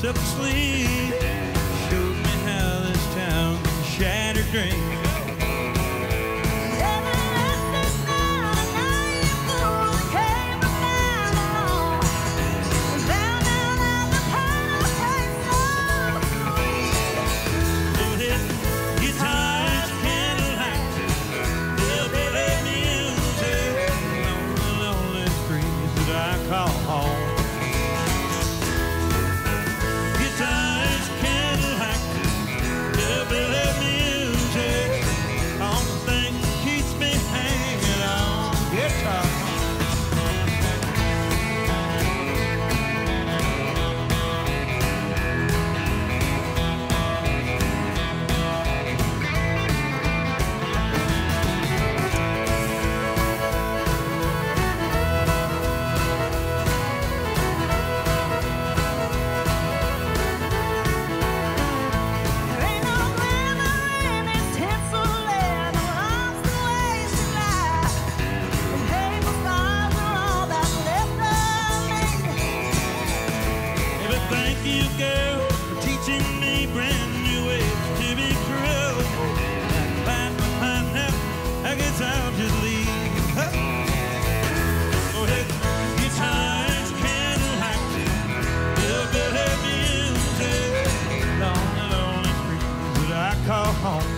took sleep. Showed me how this town can shatter dreams. Brand new ways to be cruel. I find my mind now, I guess I'll just leave. Oh, hey, guitars, Cadillacs, hillbilly music, on the lonely streets that I call home.